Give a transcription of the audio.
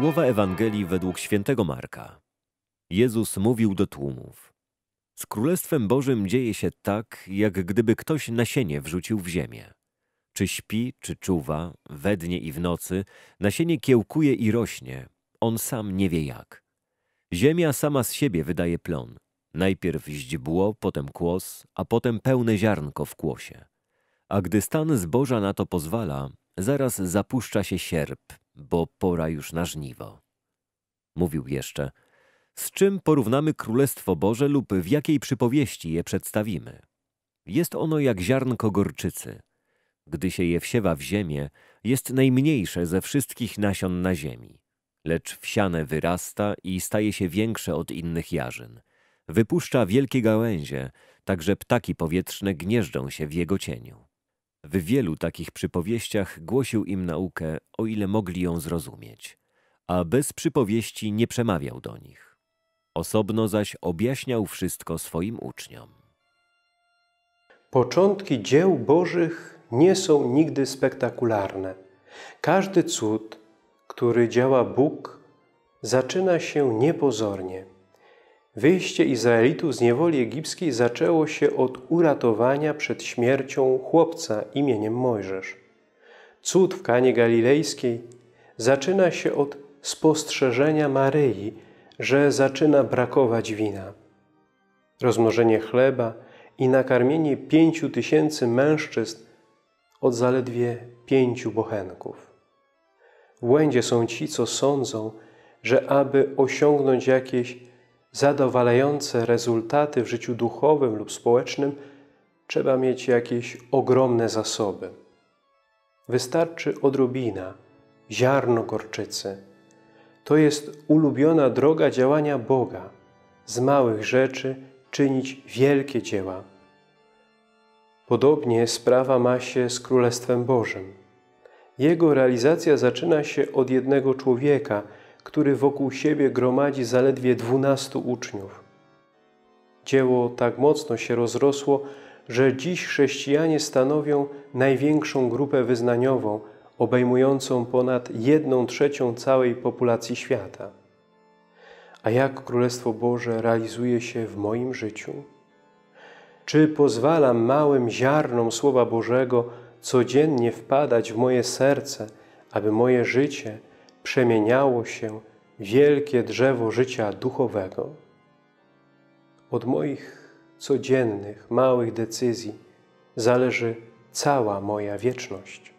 Słowa Ewangelii według świętego Marka. Jezus mówił do tłumów. Z Królestwem Bożym dzieje się tak, jak gdyby ktoś nasienie wrzucił w ziemię. Czy śpi, czy czuwa, we dnie i w nocy, nasienie kiełkuje i rośnie, on sam nie wie jak. Ziemia sama z siebie wydaje plon. Najpierw źdźbło, potem kłos, a potem pełne ziarnko w kłosie. A gdy stan zboża na to pozwala, zaraz zapuszcza się sierp, bo pora już na żniwo. Mówił jeszcze, z czym porównamy Królestwo Boże lub w jakiej przypowieści je przedstawimy? Jest ono jak ziarnko gorczycy. Gdy się je wsiewa w ziemię, jest najmniejsze ze wszystkich nasion na ziemi. Lecz wsiane wyrasta i staje się większe od innych jarzyn. Wypuszcza wielkie gałęzie, tak że ptaki powietrzne gnieżdżą się w jego cieniu. W wielu takich przypowieściach głosił im naukę, o ile mogli ją zrozumieć, a bez przypowieści nie przemawiał do nich. Osobno zaś objaśniał wszystko swoim uczniom. Początki dzieł Bożych nie są nigdy spektakularne. Każdy cud, który działa Bóg, zaczyna się niepozornie. Wyjście Izraelitów z niewoli egipskiej zaczęło się od uratowania przed śmiercią chłopca imieniem Mojżesz. Cud w Kanie Galilejskiej zaczyna się od spostrzeżenia Maryi, że zaczyna brakować wina. Rozmnożenie chleba i nakarmienie pięciu tysięcy mężczyzn od zaledwie pięciu bochenków. W błędzie są ci, co sądzą, że aby osiągnąć jakieś zadowalające rezultaty w życiu duchowym lub społecznym, trzeba mieć jakieś ogromne zasoby. Wystarczy odrobina, ziarno gorczycy. To jest ulubiona droga działania Boga. Z małych rzeczy czynić wielkie dzieła. Podobnie sprawa ma się z Królestwem Bożym. Jego realizacja zaczyna się od jednego człowieka, który wokół siebie gromadzi zaledwie dwunastu uczniów. Dzieło tak mocno się rozrosło, że dziś chrześcijanie stanowią największą grupę wyznaniową, obejmującą ponad jedną trzecią całej populacji świata. A jak Królestwo Boże realizuje się w moim życiu? Czy pozwalam małym ziarnom Słowa Bożego codziennie wpadać w moje serce, aby moje życie przemieniało się wielkie drzewo życia duchowego? Od moich codziennych, małych decyzji zależy cała moja wieczność.